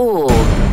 or